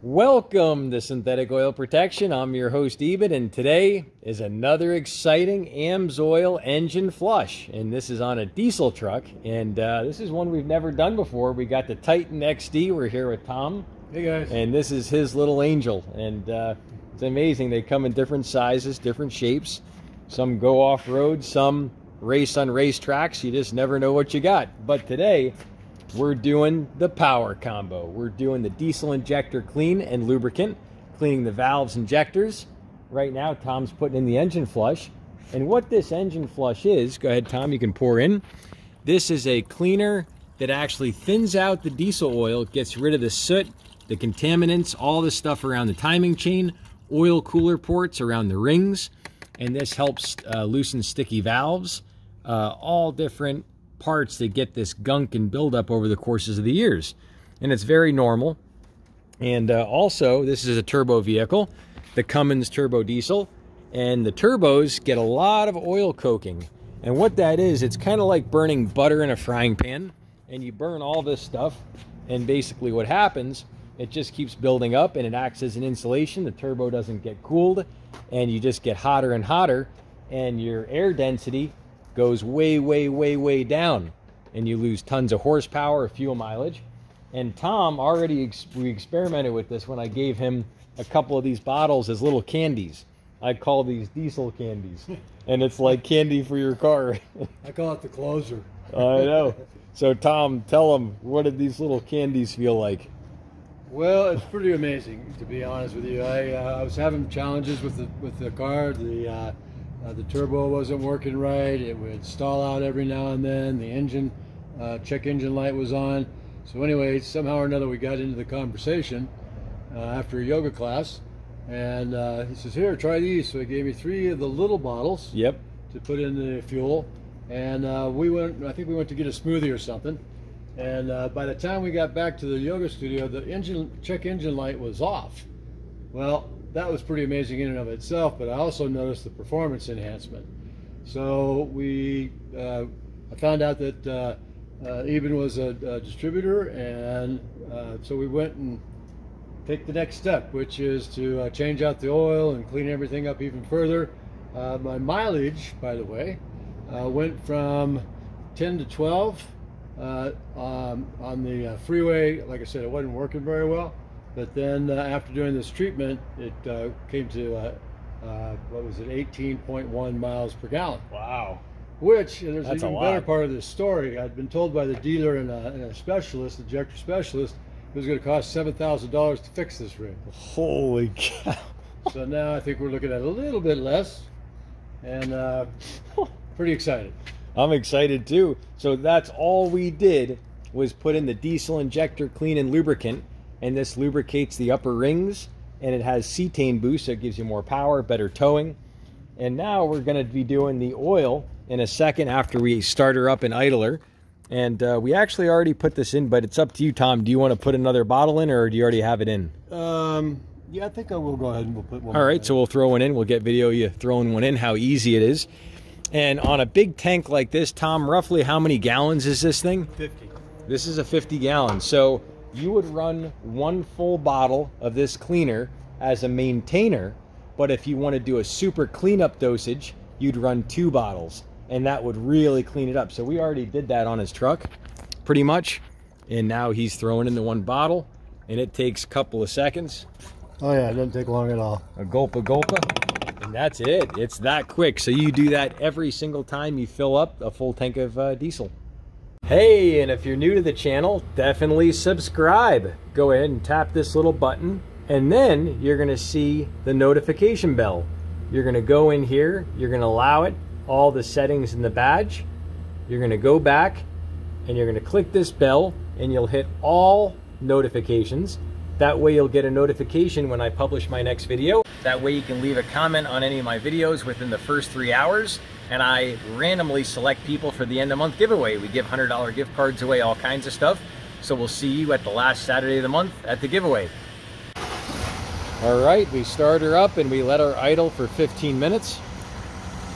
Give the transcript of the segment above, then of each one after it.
Welcome to Synthetic Oil Protection. I'm your host, Eben, and today is another exciting AMSOIL engine flush. And this is on a diesel truck, and uh, this is one we've never done before. We got the Titan XD. We're here with Tom. Hey, guys. And this is his little angel. And uh, it's amazing. They come in different sizes, different shapes. Some go off road, some race on race tracks. You just never know what you got. But today, we're doing the power combo. We're doing the diesel injector clean and lubricant, cleaning the valves, injectors. Right now, Tom's putting in the engine flush. And what this engine flush is, go ahead, Tom, you can pour in. This is a cleaner that actually thins out the diesel oil, gets rid of the soot, the contaminants, all the stuff around the timing chain, oil cooler ports around the rings. And this helps uh, loosen sticky valves, uh, all different parts that get this gunk and buildup over the courses of the years. And it's very normal. And uh, also, this is a turbo vehicle, the Cummins turbo diesel. And the turbos get a lot of oil coking. And what that is, it's kind of like burning butter in a frying pan. And you burn all this stuff. And basically, what happens, it just keeps building up and it acts as an insulation. The turbo doesn't get cooled. And you just get hotter and hotter. And your air density goes way, way, way, way down, and you lose tons of horsepower, fuel mileage. And Tom already ex we experimented with this when I gave him a couple of these bottles as little candies. I call these diesel candies, and it's like candy for your car. I call it the closer. I know. So Tom, tell them what did these little candies feel like? Well, it's pretty amazing to be honest with you. I, uh, I was having challenges with the with the car. The uh, uh, the turbo wasn't working right. It would stall out every now and then. The engine, uh, check engine light was on. So anyway, somehow or another, we got into the conversation uh, after a yoga class. And uh, he says, here, try these. So he gave me three of the little bottles. Yep. To put in the fuel. And uh, we went, I think we went to get a smoothie or something. And uh, by the time we got back to the yoga studio, the engine check engine light was off. Well, that was pretty amazing in and of itself, but I also noticed the performance enhancement. So we, uh, I found out that uh, uh, Eben was a, a distributor, and uh, so we went and take the next step, which is to uh, change out the oil and clean everything up even further. Uh, my mileage, by the way, went from 10 to 12 um, on the freeway. Like I said, it wasn't working very well. But then uh, after doing this treatment, it uh, came to, uh, uh what was it, 18.1 miles per gallon. Wow. Which, there's That's an even better part of this story. I'd been told by the dealer and a, and a specialist, injector specialist, it was going to cost $7,000 to fix this rig. Holy cow. so now I think we're looking at a little bit less and uh, pretty excited. I'm excited too. So that's all we did was put in the diesel injector clean and lubricant and this lubricates the upper rings and it has cetane boost so it gives you more power better towing. And now we're going to be doing the oil in a second after we start her up in idler. And uh, we actually already put this in but it's up to you tom. Do you want to put another bottle in or do you already have it in? Um, yeah i think i will go ahead and we'll put one all right so we'll throw one in. We'll get video you throwing one in how easy it is. And on a big tank like this tom roughly how many gallons is this thing? 50 this is a 50 gallon. So you would run one full bottle of this cleaner as a maintainer, but if you want to do a super cleanup dosage, you'd run two bottles and that would really clean it up. So we already did that on his truck pretty much. And now he's throwing in the one bottle and it takes a couple of seconds. Oh yeah, it doesn't take long at all. A gulp, a gulp, and that's it. It's that quick. So you do that every single time you fill up a full tank of uh, diesel. Hey, and if you're new to the channel, definitely subscribe. Go ahead and tap this little button, and then you're gonna see the notification bell. You're gonna go in here, you're gonna allow it, all the settings in the badge. You're gonna go back, and you're gonna click this bell, and you'll hit all notifications. That way you'll get a notification when I publish my next video. That way you can leave a comment on any of my videos within the first three hours and I randomly select people for the end of month giveaway. We give $100 gift cards away, all kinds of stuff. So we'll see you at the last Saturday of the month at the giveaway. All right, we start her up and we let her idle for 15 minutes.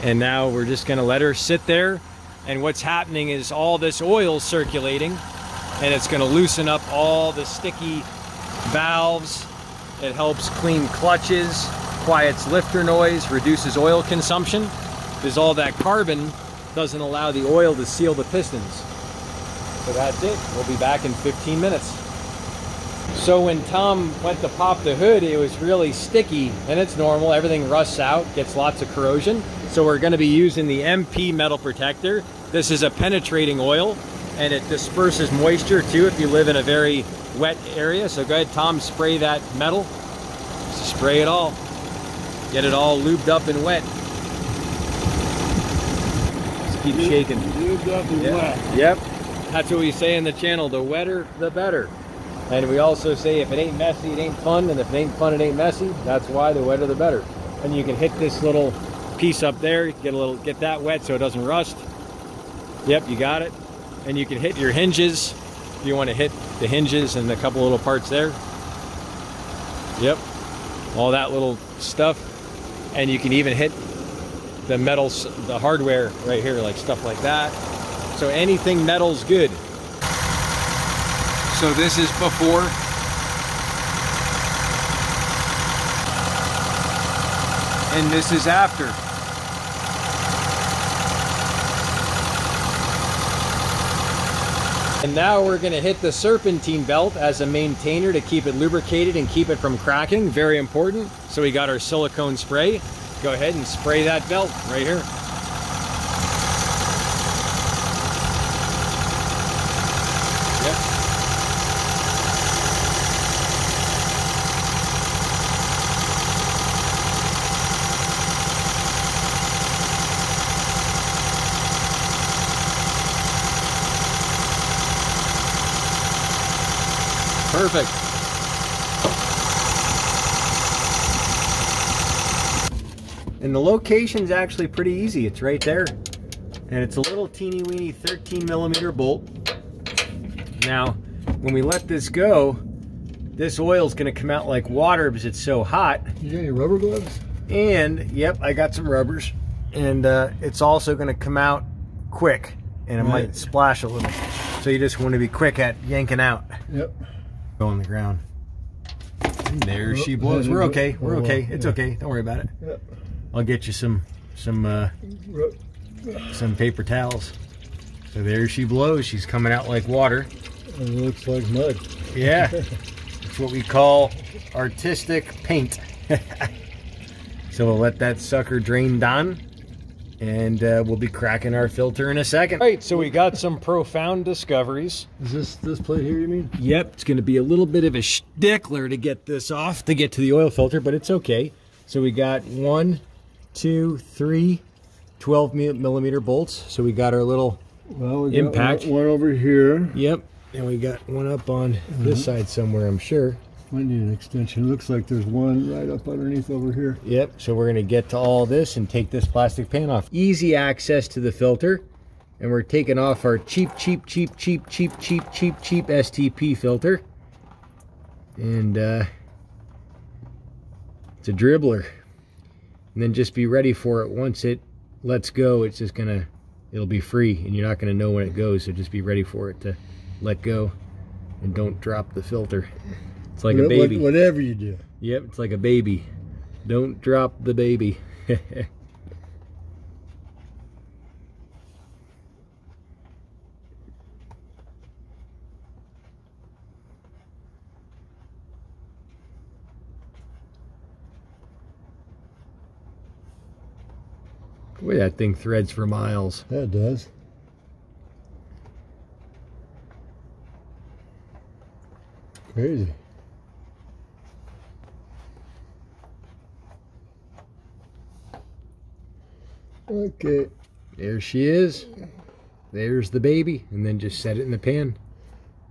And now we're just gonna let her sit there. And what's happening is all this oil circulating and it's gonna loosen up all the sticky valves It helps clean clutches, quiets lifter noise, reduces oil consumption, because all that carbon doesn't allow the oil to seal the pistons. So that's it. We'll be back in 15 minutes. So when Tom went to pop the hood, it was really sticky, and it's normal. Everything rusts out, gets lots of corrosion. So we're going to be using the MP metal protector. This is a penetrating oil, and it disperses moisture too if you live in a very wet area. So go ahead, Tom, spray that metal. Spray it all. Get it all lubed up and wet. Just keep shaking. Lubed up and Yep. wet. Yep. That's what we say in the channel. The wetter, the better. And we also say if it ain't messy, it ain't fun. And if it ain't fun, it ain't messy. That's why the wetter, the better. And you can hit this little piece up there, get a little, get that wet so it doesn't rust. Yep, you got it. And you can hit your hinges. If you want to hit the hinges and a couple little parts there. Yep. All that little stuff. And you can even hit the metals, the hardware right here, like stuff like that. So anything metal's good. So this is before. And this is after. And now we're gonna hit the serpentine belt as a maintainer to keep it lubricated and keep it from cracking, very important. So we got our silicone spray. Go ahead and spray that belt right here. Perfect. And the location's actually pretty easy. It's right there. And it's a little teeny weeny 13 millimeter bolt. Now, when we let this go, this oil's gonna come out like water because it's so hot. You got any rubber gloves? And, yep, I got some rubbers. And uh, it's also gonna come out quick. And it Right. might splash a little. So you just wanna be quick at yanking out. Yep. Go on the ground. And there she Oh, blows. We're okay. We're oh, okay. It's okay. Don't worry about it. Yep. I'll get you some some uh, some paper towels. So there she blows. She's coming out like water. It looks like mud. Yeah. It's what we call artistic paint. so we'll let that sucker drain down and uh, we'll be cracking our filter in a second. All right, so we got some profound discoveries. Is this this plate here? You mean? Yep, it's going to be a little bit of a stickler to get this off to get to the oil filter, but it's okay. So we got one, two, three, 12 millimeter bolts. So we got our little, Well, we Impact. one, one over here. yep, and we got one up on this side somewhere, I'm sure. Might need an extension. Looks like there's one right up underneath over here. Yep, so we're going to get to all this and take this plastic pan off. Easy access to the filter. And we're taking off our cheap, cheap, cheap, cheap, cheap, cheap, cheap, cheap STP filter. And uh, it's a dribbler. And then just be ready for it. Once it lets go, it's just gonna, it'll be free and you're not gonna know when it goes. So just be ready for it to let go and don't drop the filter. It's like a What- what- baby. whatever you do. Yep, it's like a baby. Don't drop the baby. Boy, that thing threads for miles. That does. Crazy. Okay. There she is. There's the baby. And then just set it in the pan.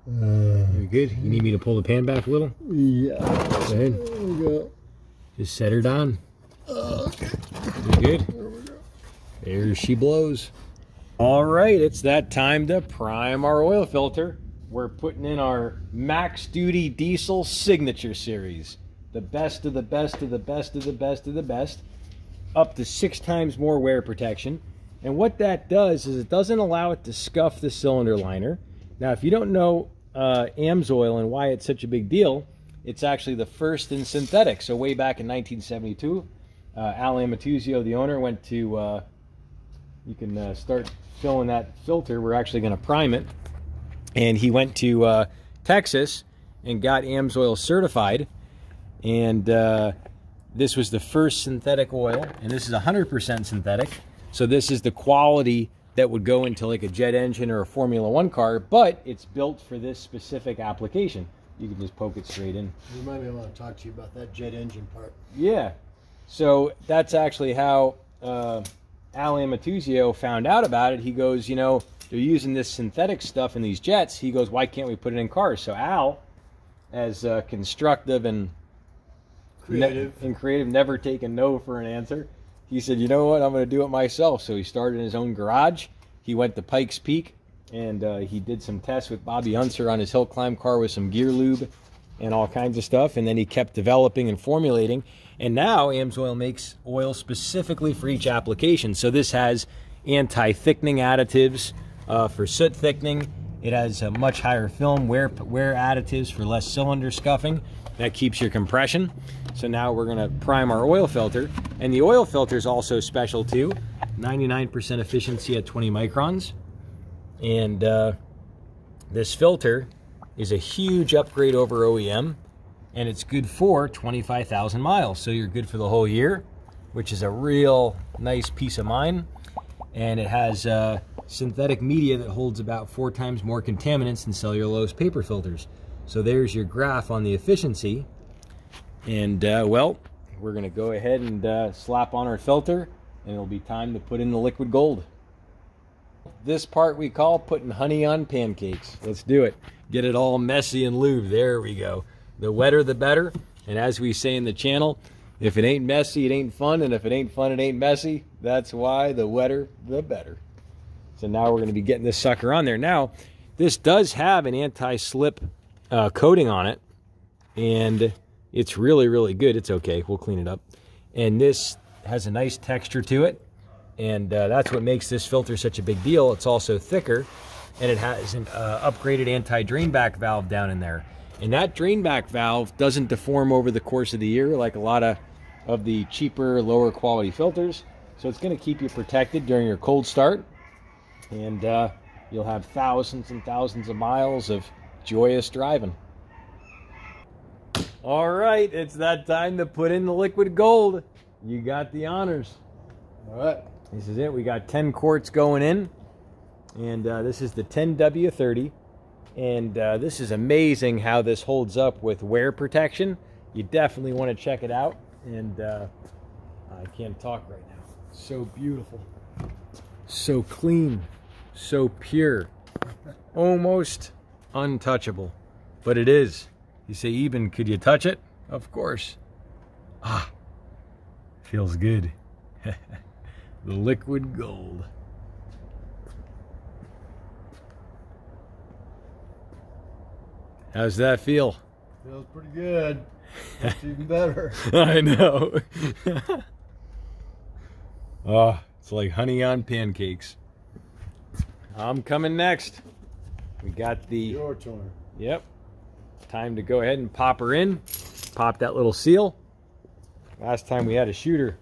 Uh, You good? You need me to pull the pan back a little? yeah. Go ahead. There we go. Just set her down. You good? There she blows. All right, it's that time to prime our oil filter. We're putting in our Max Duty Diesel Signature Series. The best of the best of the best of the best of the best. Up to six times more wear protection. And what that does is it doesn't allow it to scuff the cylinder liner. Now, if you don't know uh, AMSOIL and why it's such a big deal, it's actually the first in synthetic. So way back in 1972, uh, Al Amatuzio, the owner, went to, uh, you can uh, start filling that filter. We're actually going to prime it. And he went to uh, Texas and got AMSOIL certified. And uh, this was the first synthetic oil. And this is 100% synthetic. So this is the quality that would go into like a jet engine or a Formula One car, but it's built for this specific application. You can just poke it straight in. You might want to talk to you about that jet engine part. Yeah. So that's actually how uh, Al Amatuzio found out about it. He goes, you know, they're using this synthetic stuff in these jets. He goes, why can't we put it in cars? So Al, as uh, constructive and creative and creative, never taken no for an answer. He said, you know what, I'm going to do it myself. So he started in his own garage. He went to Pikes Peak and uh, he did some tests with Bobby Unser on his hill climb car with some gear lube and all kinds of stuff. And then he kept developing and formulating. And now AMSOIL makes oil specifically for each application. So this has anti-thickening additives uh, for soot thickening. It has a much higher film wear, wear additives for less cylinder scuffing. That keeps your compression. So now we're gonna prime our oil filter. And the oil filter is also special too. 99% efficiency at 20 microns. And uh, this filter is a huge upgrade over OEM and it's good for 25,000 miles. So you're good for the whole year, which is a real nice peace of mind. And it has uh, synthetic media that holds about four times more contaminants than cellulose paper filters. So there's your graph on the efficiency. And uh, well, we're gonna go ahead and uh, slap on our filter and it'll be time to put in the liquid gold. This part we call putting honey on pancakes. Let's do it. Get it all messy and lube. There we go. The wetter, the better. And as we say in the channel, if it ain't messy, it ain't fun. And if it ain't fun, it ain't messy. That's why the wetter, the better. So now we're going to be getting this sucker on there. Now, this does have an anti-slip uh, coating on it. And it's really, really good. It's okay. We'll clean it up. And this has a nice texture to it and uh, that's what makes this filter such a big deal. It's also thicker, and it has an uh, upgraded anti-drainback valve down in there. And that drainback valve doesn't deform over the course of the year like a lot of, of the cheaper, lower quality filters. So it's going to keep you protected during your cold start, and uh, you'll have thousands and thousands of miles of joyous driving. All right, it's that time to put in the liquid gold. You got the honors. All right. This is it. We got 10 quarts going in. And uh, this is the 10W30. And uh, this is amazing how this holds up with wear protection. You definitely want to check it out. And uh, I can't talk right now. So beautiful. So clean. So pure. Almost untouchable. But it is. You say, Eben, could you touch it? Of course. Ah, feels good. the liquid gold. How's that feel? Feels pretty good. That's even better. I know. oh, it's like honey on pancakes. I'm coming next. We got the. Your turn. Yep. Time to go ahead and pop her in. Pop that little seal. Last time we had a shooter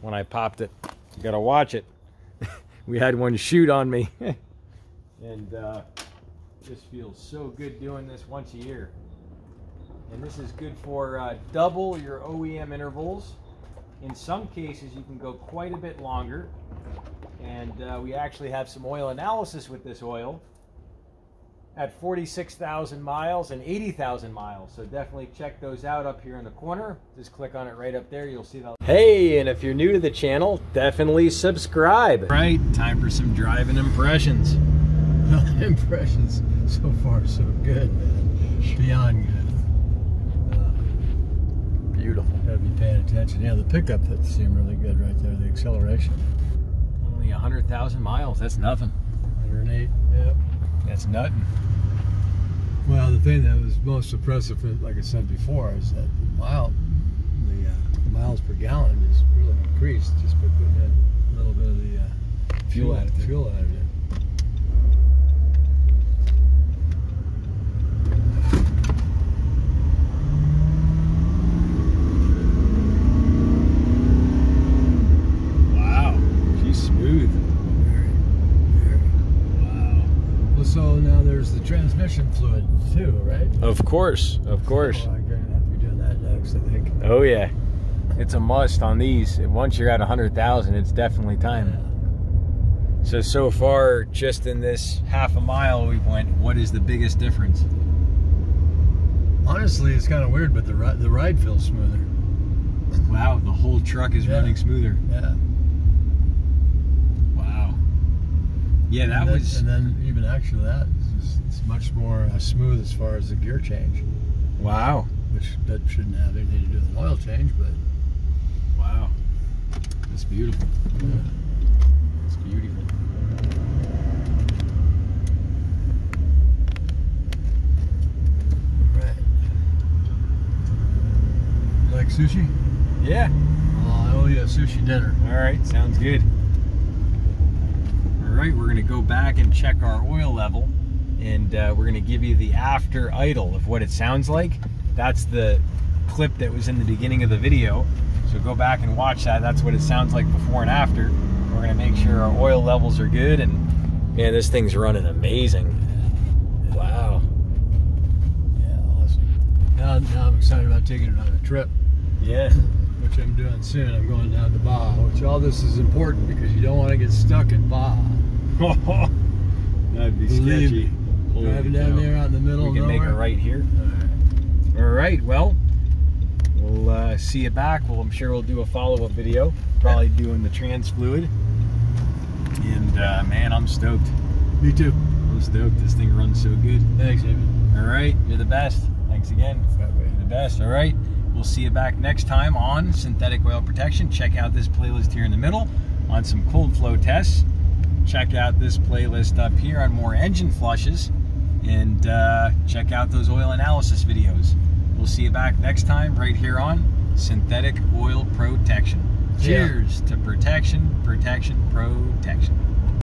when I popped it. You gotta watch it. we had one shoot on me. and uh, just feels so good doing this once a year. And this is good for uh, double your OEM intervals. In some cases, you can go quite a bit longer. And uh, we actually have some oil analysis with this oil at 46,000 miles and 80,000 miles. So definitely check those out up here in the corner. Just click on it right up there. You'll see that. Hey, and if you're new to the channel, definitely subscribe. Right, time for some driving impressions. impressions so far so good, man. Beyond good. Uh, Beautiful. gotta be paying attention. Yeah, the pickup that seemed really good right there. The acceleration. Only 100,000 miles. That's nothing. 108. Yep. That's nothing. Well, the thing that was most impressive, like I said before, is that the mile, the uh, miles per gallon is really increased just by putting in a little bit of the uh, Fuel additive. Fuel additive. Fluid too, right? Of course, of course. Oh, I'm gonna have to be doing that next, I think. Oh yeah, it's a must on these. Once you're at a hundred thousand, it's definitely time. So so far, just in this half a mile we went, what is the biggest difference? Honestly, it's kind of weird, but the ri- the ride feels smoother. Wow, the whole truck is Yeah. running smoother. Yeah. Wow. Yeah, that and then, was And then even actually that is it's much more uh, smooth as far as the gear change, wow, which that shouldn't have anything to do with an oil change, but wow. That's beautiful. It's beautiful. right. Like sushi? Yeah. Well, I owe you a sushi dinner. All right, sounds good. All right, we're gonna go back and check our oil level, and uh, we're gonna give you the after idle of what it sounds like. That's the clip that was in the beginning of the video. So go back and watch that. That's what it sounds like before and after. We're gonna make sure our oil levels are good, and man, this thing's running amazing. Wow. Yeah, awesome. Now, now I'm excited about taking it on a trip, Yeah. which I'm doing soon. I'm going down to Baja, which all this is important because you don't want to get stuck in Baja. That'd be Believe sketchy. me. Driving down there out in the middle We can make a right here. All right. All right. Well, we'll uh, see you back. Well, I'm sure we'll do a follow-up video, probably doing the trans fluid. And uh, man, I'm stoked. Me too. I'm stoked. This thing runs so good. Thanks, David. All right. You're the best. Thanks again. You're the best. All right. We'll see you back next time on synthetic oil protection. Check out this playlist here in the middle on some cold flow tests. Check out this playlist up here on more engine flushes. And uh, check out those oil analysis videos. We'll see you back next time right here on Synthetic Oil Protection. Yeah. Cheers to protection, protection, protection.